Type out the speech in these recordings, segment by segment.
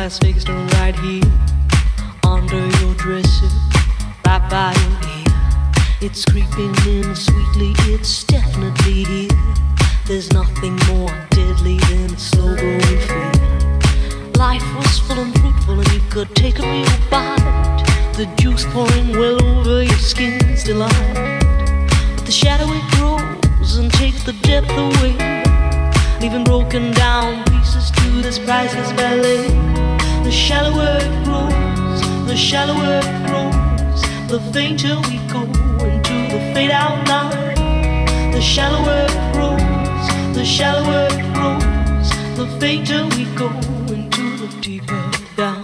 Las Vegas to right here under your dresser, right by your ear. It's creeping in sweetly, it's definitely here. There's nothing more deadly than slow growing fear. Life was full and fruitful, and you could take a real bite. The juice pouring well over your skin's delight. But the shadow it grows and takes the depth away, leaving broken down pieces to this priceless ballet. The shallower it grows, the shallower it grows, the fainter we go into the fade out line. The shallower it grows, the shallower it grows, the fainter we go into the deeper down.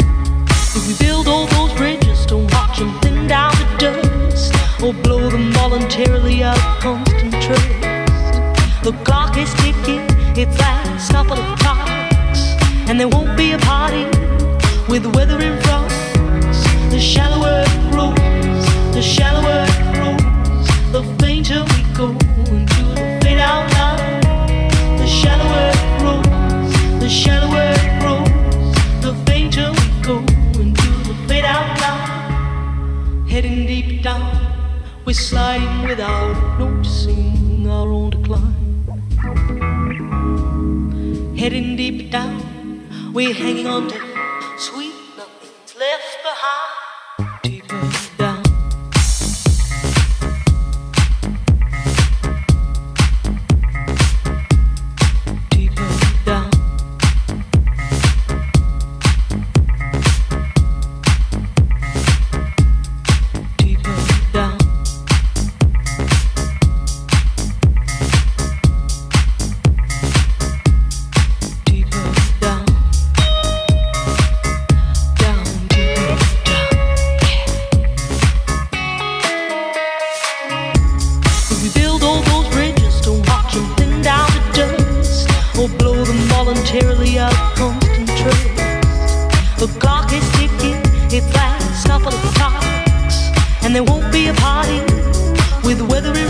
If we build all those bridges, don't watch them thin down to dust, or blow them voluntarily out of constant trust. The clock is ticking, its last couple of clocks, and there won't be a party with the weather in front. The shallower it grows, the shallower it grows, the fainter we go into the fade out line. The shallower it grows, the shallower it grows, the fainter we go into the fade out line. Heading deep down, we're sliding without noticing our own decline. Heading deep down, we're hanging on to weather in.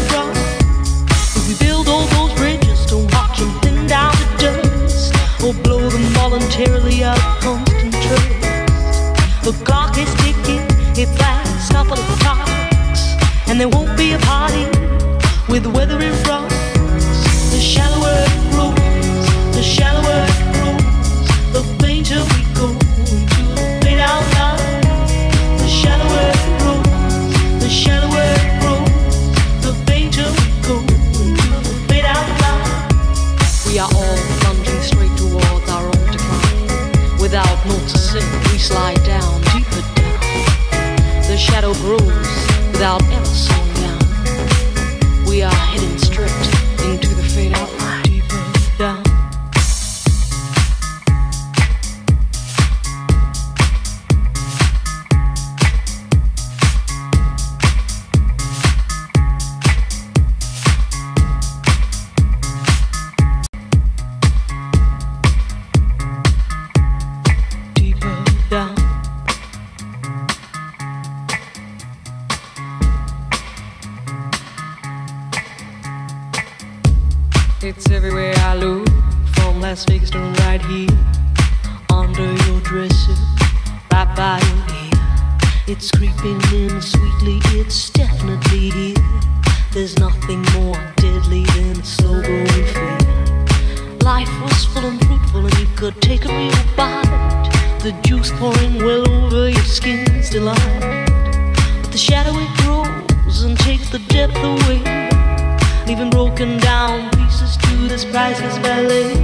If we build all those bridges, don't watch them thin down to dust, or blow them voluntarily out of constant trust. The clock is ticking, its last couple of clocks, and there won't be a party with the weather decline. Without noticing, we slide down, deeper down. The shadow grows without ever It's everywhere I look, from Las Vegas to right here, under your dresser, right by your ear. It's creeping in sweetly, it's definitely here. There's nothing more deadly than slow growing fear. Life was full and fruitful, and you could take a real bite. The juice pouring well over your skin's delight. But the shadow it grows and takes the depth away, leaving broken down pieces to this priceless ballet.